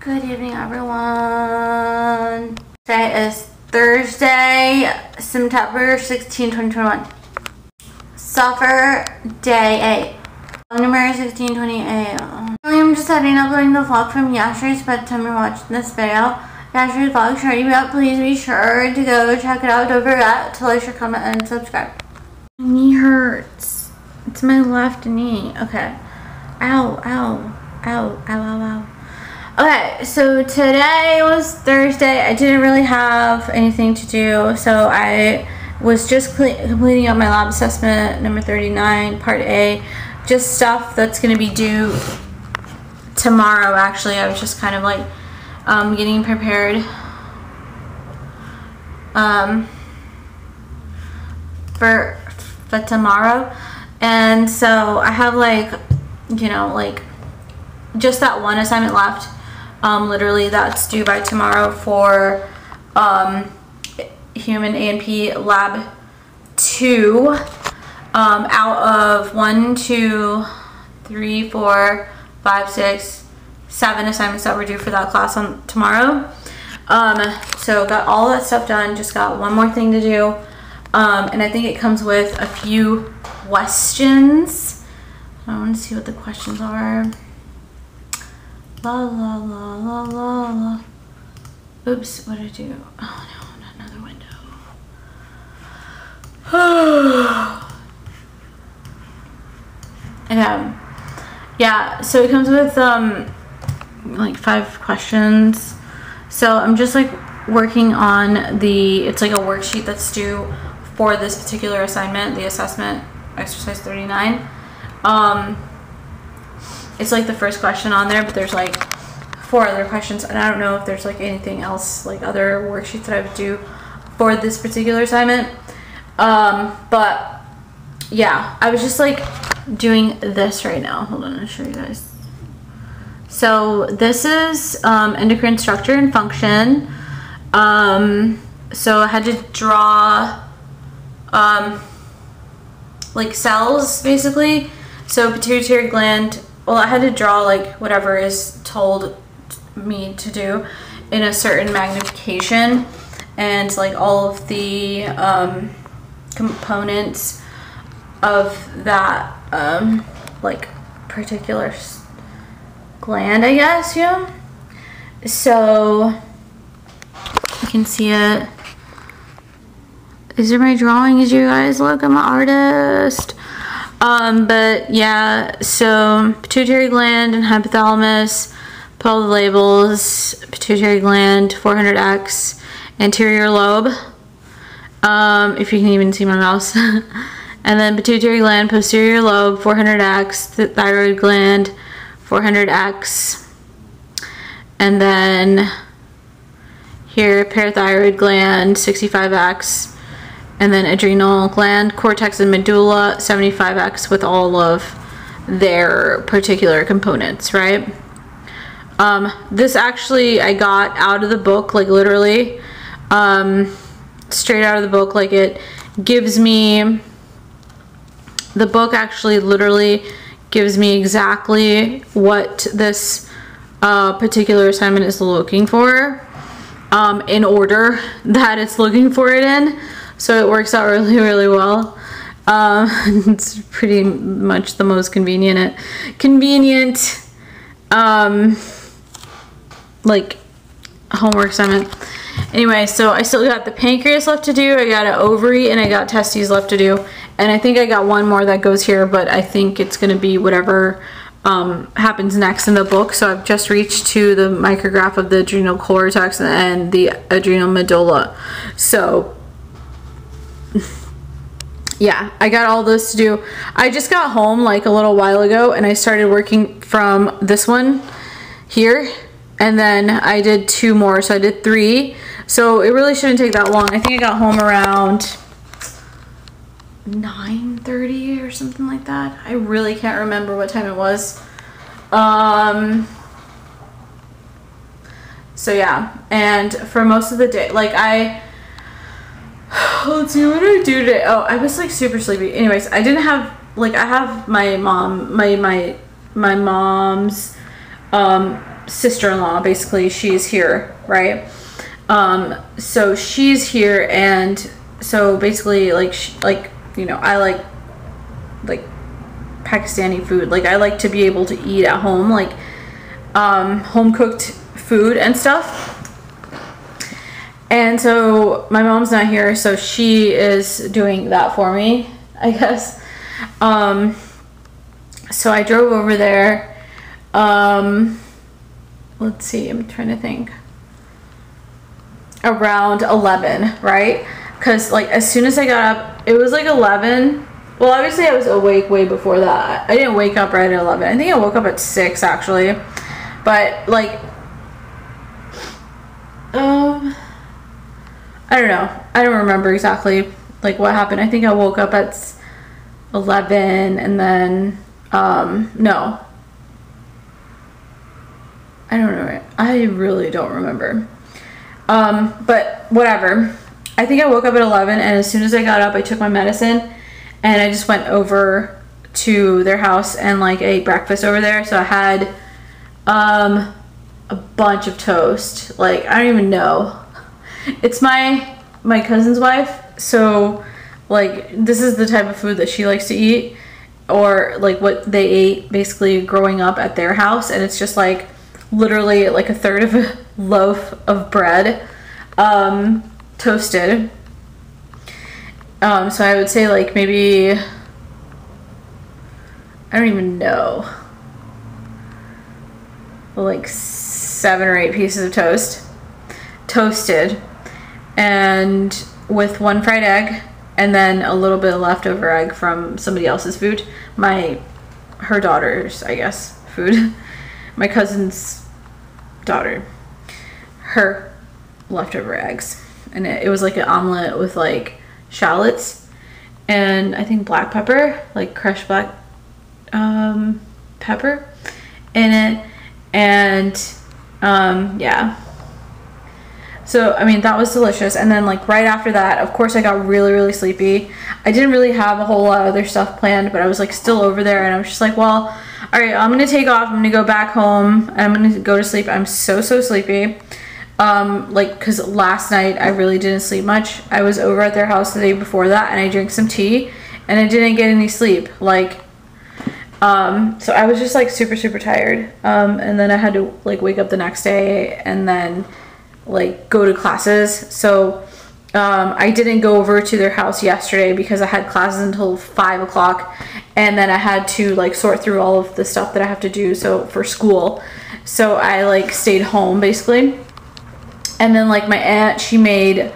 Good evening, everyone. Today is Thursday, September 16, 2021. Safar Day 8. Number 1628. I'm just setting uploading the vlog from yesterday's bedtime you're watching this video. Yesterday's vlog is already up. Please be sure to go check it out. Don't forget to like, share, comment, and subscribe. My knee hurts. It's my left knee. Okay. Ow, ow, ow, ow, ow, ow. Okay, so today was Thursday. I didn't really have anything to do, so I was just completing up my lab assessment number 39, part A. Just stuff that's going to be due tomorrow, actually. I was just kind of like um, getting prepared. Um, for, for tomorrow. And so I have like, you know, like just that one assignment left um, literally, that's due by tomorrow for um, Human A&P Lab 2. Um, out of one, two, three, four, five, six, seven assignments that were due for that class on tomorrow. Um, so got all that stuff done, just got one more thing to do. Um, and I think it comes with a few questions. I want to see what the questions are. La la la la la la. Oops, what did I do? Oh no, not another window. and um, yeah, so it comes with um, like five questions. So I'm just like working on the, it's like a worksheet that's due for this particular assignment, the assessment exercise 39. Um, it's like the first question on there, but there's like four other questions, and I don't know if there's like anything else, like other worksheets that I would do for this particular assignment. Um, but yeah, I was just like doing this right now. Hold on, I'll show you guys. So this is um, endocrine structure and function. Um, so I had to draw um, like cells basically. So pituitary gland well, I had to draw like whatever is told me to do in a certain magnification and like all of the um, components of that um, like particular gland, I guess, you know? So you can see it. These are my drawings, you guys. Look, I'm an artist. Um, but yeah, so pituitary gland and hypothalamus, put all the labels, pituitary gland, 400X, anterior lobe, um, if you can even see my mouse. and then pituitary gland, posterior lobe, 400X, the thyroid gland, 400X. And then here, parathyroid gland, 65X and then adrenal gland, cortex, and medulla 75x with all of their particular components, right? Um, this actually I got out of the book, like literally, um, straight out of the book, like it gives me, the book actually literally gives me exactly what this uh, particular assignment is looking for um, in order that it's looking for it in so it works out really really well um, it's pretty much the most convenient convenient um, like homework assignment anyway so I still got the pancreas left to do I got an ovary and I got testes left to do and I think I got one more that goes here but I think it's gonna be whatever um, happens next in the book. So I've just reached to the micrograph of the adrenal cortex and the adrenal medulla. So yeah, I got all this to do. I just got home like a little while ago and I started working from this one here and then I did two more. So I did three. So it really shouldn't take that long. I think I got home around 9:30 or something like that. I really can't remember what time it was. Um so yeah. And for most of the day like I let's see what I do today. Oh, I was like super sleepy. Anyways, I didn't have like I have my mom, my my my mom's um sister-in-law basically she's here right um so she's here and so basically like sh like you know i like like pakistani food like i like to be able to eat at home like um home cooked food and stuff and so my mom's not here so she is doing that for me i guess um so i drove over there um let's see, I'm trying to think. Around 11, right? Because, like, as soon as I got up, it was like 11. Well, obviously, I was awake way before that. I didn't wake up right at 11. I think I woke up at 6, actually. But, like, um, I don't know. I don't remember exactly, like, what happened. I think I woke up at 11 and then, um, no, I don't know. I really don't remember. Um, but whatever. I think I woke up at 11 and as soon as I got up, I took my medicine and I just went over to their house and like ate breakfast over there. So I had um, a bunch of toast. Like, I don't even know. It's my my cousin's wife. So like this is the type of food that she likes to eat or like what they ate basically growing up at their house and it's just like literally like a third of a loaf of bread um, toasted. Um, so I would say like maybe, I don't even know, like seven or eight pieces of toast, toasted, and with one fried egg, and then a little bit of leftover egg from somebody else's food. My, her daughter's, I guess, food. My cousin's daughter her leftover eggs and it, it was like an omelet with like shallots and I think black pepper like crushed black um, pepper in it and um, yeah so I mean that was delicious and then like right after that of course I got really really sleepy I didn't really have a whole lot of other stuff planned but I was like still over there and I was just like well all right, I'm gonna take off. I'm gonna go back home. I'm gonna go to sleep. I'm so, so sleepy. Um, like, cause last night I really didn't sleep much. I was over at their house the day before that and I drank some tea and I didn't get any sleep. Like, um, so I was just like super, super tired. Um, and then I had to like wake up the next day and then like go to classes. So, um, I didn't go over to their house yesterday because I had classes until five o'clock and then I had to like sort through all of the stuff that I have to do so for school. So I like stayed home basically. And then like my aunt, she made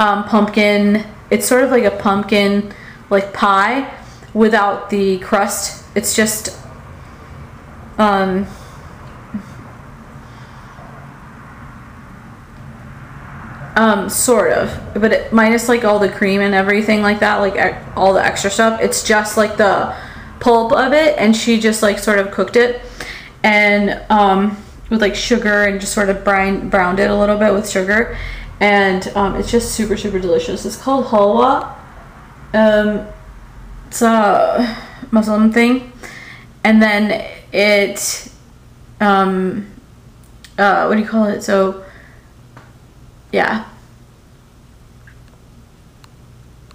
um, pumpkin. It's sort of like a pumpkin like pie without the crust. It's just um Um, sort of, but it, minus like all the cream and everything like that, like all the extra stuff. It's just like the pulp of it, and she just like sort of cooked it, and um, with like sugar and just sort of brine, browned it a little bit with sugar, and um, it's just super super delicious. It's called halwa. Um, it's a Muslim thing, and then it, um, uh, what do you call it? So yeah.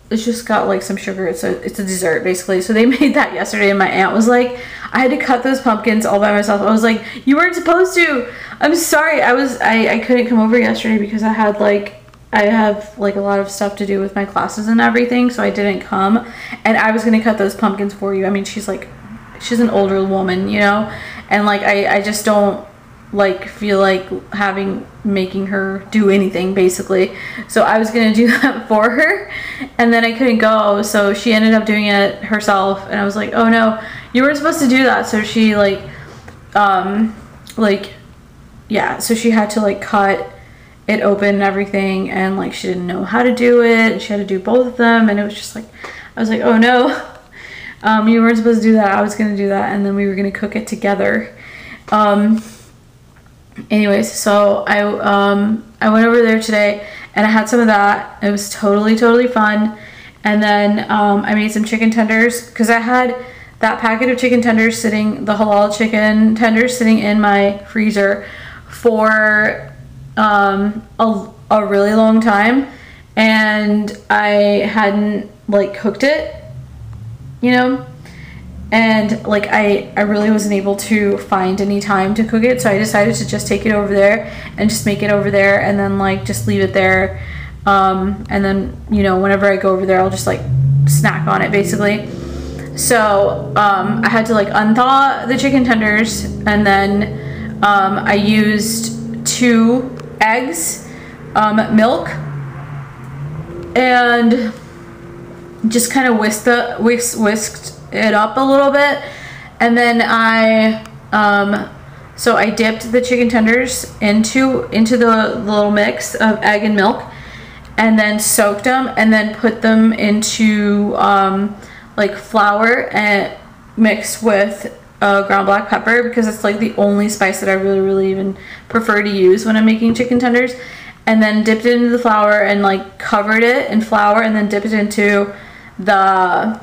It's just got like some sugar. It's a it's a dessert basically. So they made that yesterday, and my aunt was like, I had to cut those pumpkins all by myself. I was like, you weren't supposed to. I'm sorry. I was I I couldn't come over yesterday because I had like I have like a lot of stuff to do with my classes and everything, so I didn't come. And I was gonna cut those pumpkins for you. I mean, she's like, she's an older woman, you know, and like I I just don't like feel like having making her do anything basically. So i was gonna do that for her and then i couldn't go. So she ended up doing it herself and i was like oh no. You weren't supposed to do that. So she like um like yeah so she had to like cut it open and everything and like she didn't know how to do it and she had to do both of them and it was just like i was like oh no. Um you weren't supposed to do that. I was gonna do that and then we were gonna cook it together. Um anyways, so I um, I went over there today and I had some of that. It was totally, totally fun. And then um, I made some chicken tenders because I had that packet of chicken tenders sitting, the halal chicken tenders sitting in my freezer for um, a, a really long time and I hadn't like cooked it, you know? And like I, I really wasn't able to find any time to cook it, so I decided to just take it over there and just make it over there and then like just leave it there. Um, and then, you know, whenever I go over there, I'll just like snack on it basically. So um, I had to like unthaw the chicken tenders and then um, I used two eggs, um, milk, and just kind of whisked the whisk, whisked it up a little bit. And then I um, so I dipped the chicken tenders into into the little mix of egg and milk and then soaked them and then put them into um, like flour and mixed with uh, ground black pepper because it's like the only spice that I really really even prefer to use when I'm making chicken tenders. And then dipped it into the flour and like covered it in flour and then dipped it into the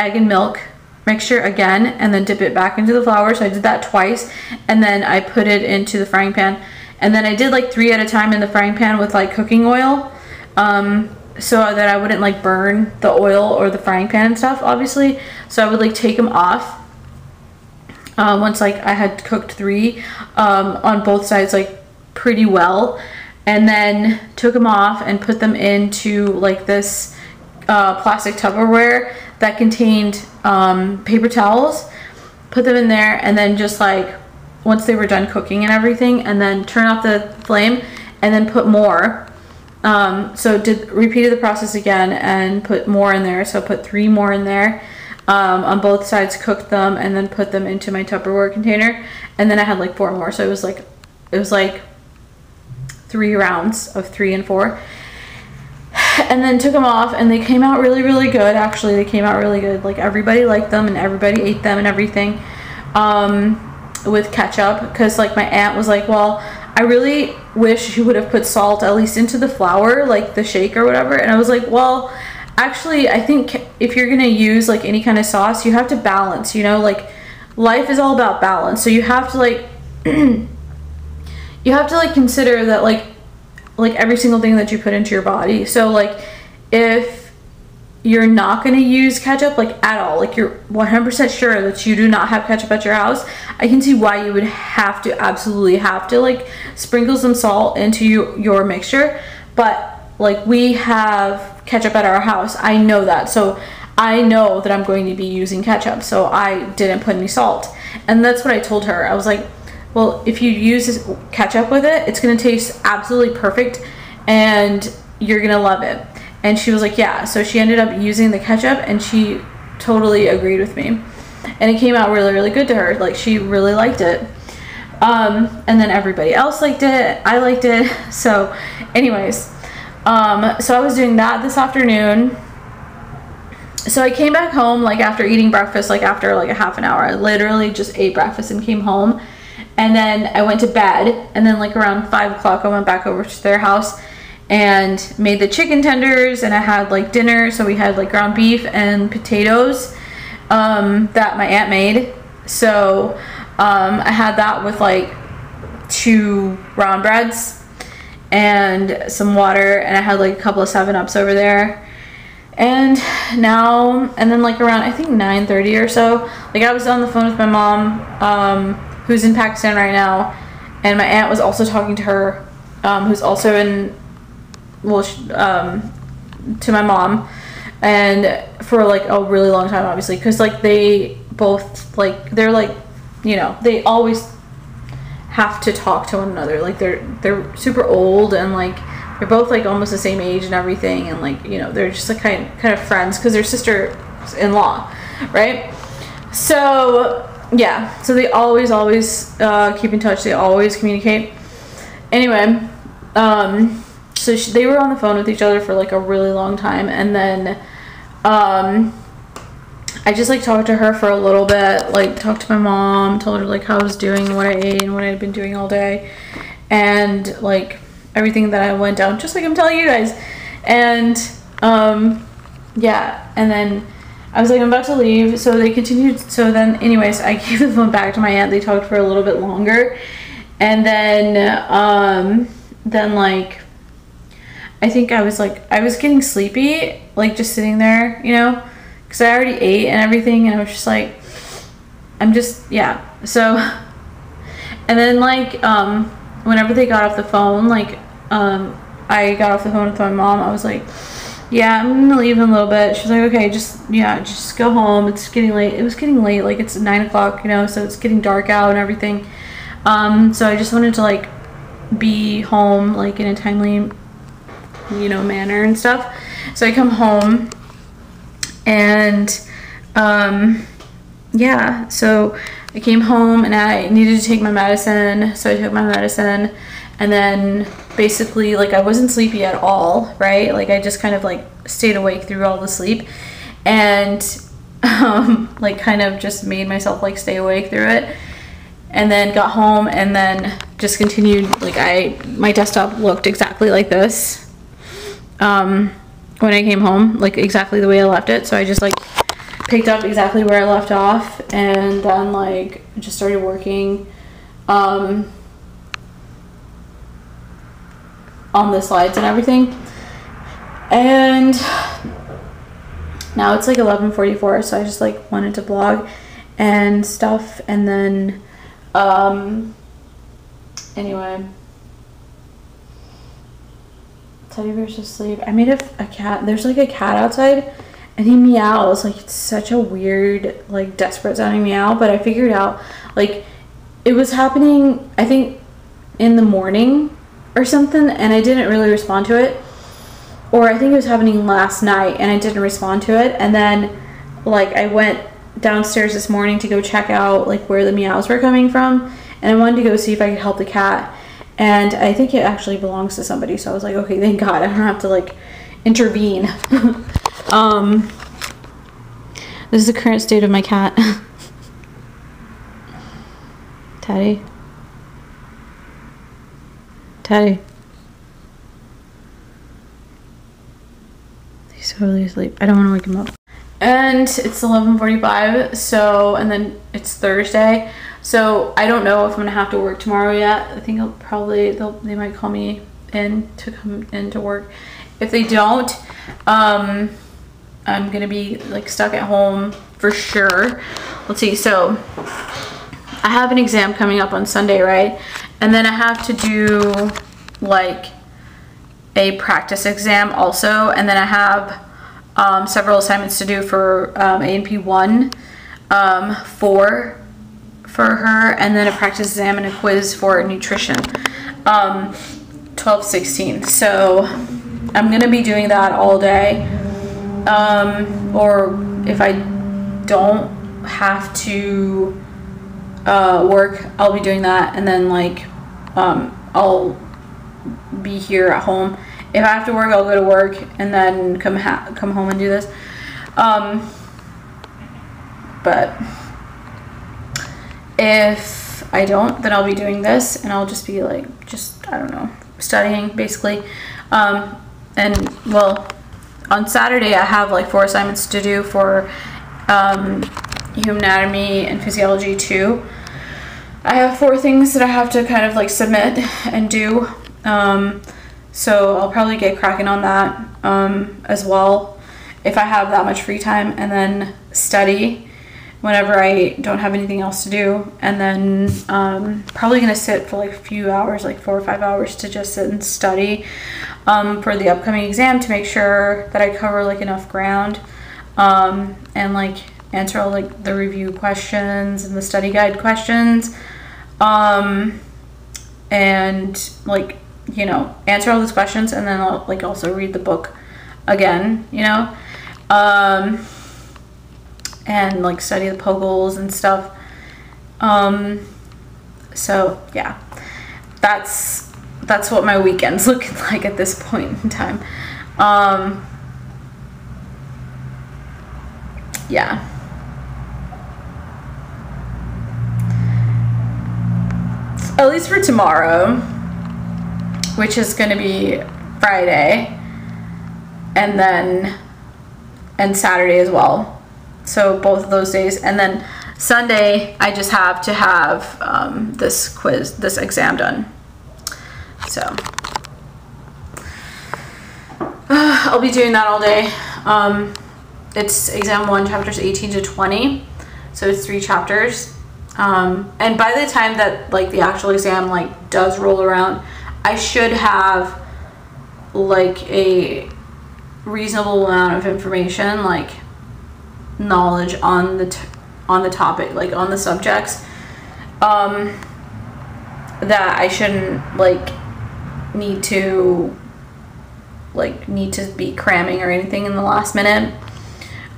egg and milk mixture again and then dip it back into the flour. So I did that twice and then I put it into the frying pan. And then I did like three at a time in the frying pan with like cooking oil um, so that I wouldn't like burn the oil or the frying pan and stuff obviously. So I would like take them off uh, once like I had cooked three um, on both sides like pretty well. And then took them off and put them into like this uh, plastic Tupperware that contained um, paper towels put them in there and then just like once they were done cooking and everything and then turn off the flame and then put more. Um, so did repeated the process again and put more in there. So put three more in there um, on both sides cooked them and then put them into my Tupperware container. And then I had like four more. So it was like it was like three rounds of three and four and then took them off and they came out really really good actually. They came out really good. Like everybody liked them and everybody ate them and everything um, with ketchup because like my aunt was like well I really wish you would have put salt at least into the flour like the shake or whatever. And I was like well actually I think if you're gonna use like any kind of sauce you have to balance you know? Like life is all about balance. So you have to like you have to like consider that like like every single thing that you put into your body. So like if you're not going to use ketchup like at all, like you're 100% sure that you do not have ketchup at your house, I can see why you would have to absolutely have to like sprinkle some salt into you, your mixture. But like we have ketchup at our house. I know that. So I know that I'm going to be using ketchup. So I didn't put any salt. And that's what I told her. I was like, well, if you use this ketchup with it, it's gonna taste absolutely perfect and you're gonna love it. And she was like, yeah. So she ended up using the ketchup and she totally agreed with me. And it came out really, really good to her. Like she really liked it. Um, and then everybody else liked it. I liked it. So anyways, um, so I was doing that this afternoon. So I came back home like after eating breakfast, like after like a half an hour. I literally just ate breakfast and came home and then I went to bed and then like around five o'clock I went back over to their house and made the chicken tenders and I had like dinner. So we had like ground beef and potatoes um, that my aunt made. So um, I had that with like two brown breads and some water and I had like a couple of 7-Ups over there. And now and then like around I think 9:30 or so like I was on the phone with my mom um, who's in Pakistan right now, and my aunt was also talking to her, um, who's also in, well, um, to my mom, and for like a really long time, obviously, because like they both like they're like, you know, they always have to talk to one another. Like they're they're super old and like they're both like almost the same age and everything, and like you know they're just like kind kind of friends because they're sister in law, right? So yeah, so they always, always uh, keep in touch. They always communicate. Anyway, um, so she, they were on the phone with each other for like a really long time, and then um, I just like talked to her for a little bit, like talked to my mom, told her like how I was doing, what I ate, and what I had been doing all day, and like everything that I went down, just like I'm telling you guys, and um, yeah, and then I was like, I'm about to leave. So they continued. So then, anyways, I gave the phone back to my aunt. They talked for a little bit longer. And then, um, then like, I think I was like, I was getting sleepy, like just sitting there, you know, because I already ate and everything. And I was just like, I'm just, yeah. So, and then like, um, whenever they got off the phone, like, um, I got off the phone with my mom, I was like, yeah, I'm gonna leave in a little bit. She's like, okay, just yeah, just go home. It's getting late. It was getting late, like it's nine o'clock, you know, so it's getting dark out and everything. Um, so I just wanted to like be home like in a timely, you know, manner and stuff. So I come home and um, yeah, so I came home and I needed to take my medicine, so I took my medicine. And then basically like I wasn't sleepy at all, right? Like I just kind of like stayed awake through all the sleep. And um, like kind of just made myself like stay awake through it. And then got home and then just continued like I my desktop looked exactly like this um, when I came home like exactly the way I left it. So I just like picked up exactly where I left off and then like just started working um, on the slides and everything. And now it's like 11:44, so I just like wanted to blog and stuff and then um anyway teddy bear's asleep i made a, a cat there's like a cat outside and he meows like it's such a weird like desperate sounding meow but i figured out like it was happening i think in the morning or something and I didn't really respond to it. Or I think it was happening last night and I didn't respond to it. And then like I went downstairs this morning to go check out like where the meows were coming from and I wanted to go see if I could help the cat. And I think it actually belongs to somebody. So I was like, okay, thank God I don't have to like intervene. um this is the current state of my cat. Teddy. Teddy. He's totally asleep. I don't want to wake him up. And it's 11:45. So, and then it's Thursday. So I don't know if I'm gonna have to work tomorrow yet. I think I'll probably they'll they might call me in to come in to work. If they don't, um, I'm gonna be like stuck at home for sure. Let's see. So I have an exam coming up on Sunday, right? And then I have to do like a practice exam also. And then I have um, several assignments to do for um, A&P 1 um, for, for her. And then a practice exam and a quiz for nutrition. Um, 12, 16. So I'm to be doing that all day. Um, or if I don't have to uh, work, I'll be doing that. And then like um, I'll be here at home. If I have to work, I'll go to work and then come come home and do this. Um, but if I don't, then I'll be doing this and I'll just be like, just, I don't know, studying basically. Um, and well, on Saturday I have like four assignments to do for um, human anatomy and physiology too. I have four things that I have to kind of like submit and do. Um, so I'll probably get cracking on that um, as well if I have that much free time and then study whenever I don't have anything else to do. And then um, probably to sit for like a few hours, like four or five hours to just sit and study um, for the upcoming exam to make sure that I cover like enough ground um, and like answer all like the review questions and the study guide questions um, and like you know answer all those questions and then I'll like also read the book again you know um, and like study the pogles and stuff. Um, so yeah. That's that's what my weekend's looking like at this point in time. Um, yeah. At least for tomorrow, which is going to be Friday, and then and Saturday as well. So both of those days. And then Sunday, I just have to have um, this quiz, this exam done. So I'll be doing that all day. Um, it's exam one, chapters 18 to 20. So it's three chapters. Um, and by the time that like the actual exam like does roll around, I should have like a reasonable amount of information, like knowledge on the on the topic, like on the subjects, um, that I shouldn't like need to like need to be cramming or anything in the last minute.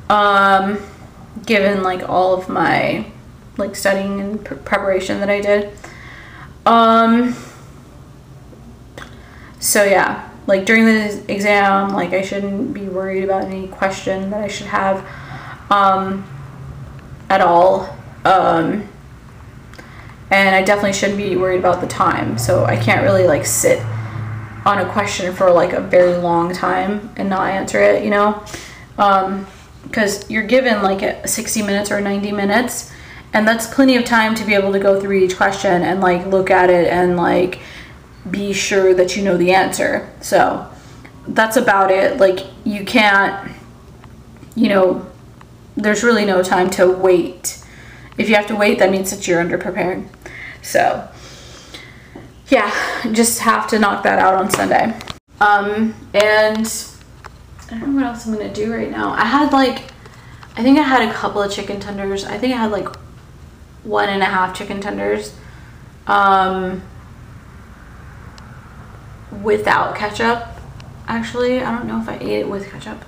Um, given like all of my like studying and pr preparation that I did. Um, so yeah, like during the exam, like I shouldn't be worried about any question that I should have um, at all. Um, and I definitely shouldn't be worried about the time. So I can't really like sit on a question for like a very long time and not answer it, you know? Because um, you're given like 60 minutes or 90 minutes and that's plenty of time to be able to go through each question and like look at it and like be sure that you know the answer. So that's about it. Like you can't, you know, there's really no time to wait. If you have to wait, that means that you're underprepared. So yeah, just have to knock that out on Sunday. Um, and I don't know what else I'm gonna do right now. I had like, I think I had a couple of chicken tenders. I think I had like one and a half chicken tenders. Um, without ketchup actually I don't know if I ate it with ketchup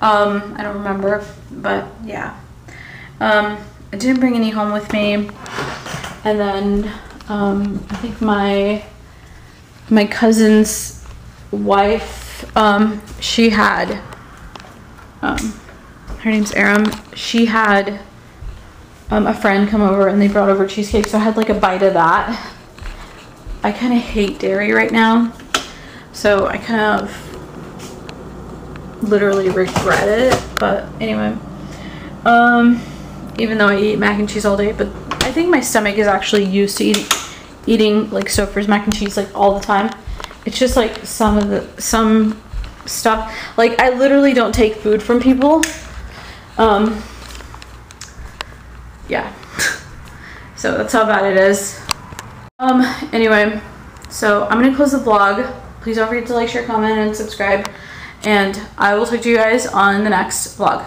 um, I don't remember but yeah. Um, I didn't bring any home with me. And then um, I think my my cousin's wife um, she had um, her name's Aram. She had um, a friend come over and they brought over cheesecake so I had like a bite of that. I kind of hate dairy right now so I kind of literally regret it. But anyway, um, even though I eat mac and cheese all day, but I think my stomach is actually used to eating, eating like Stouffer's mac and cheese like all the time. It's just like some of the, some stuff, like I literally don't take food from people. Um, yeah. so that's how bad it is. Um, anyway, so I'm gonna close the vlog. Please don't forget to like, share, comment, and subscribe. And I will talk to you guys on the next vlog.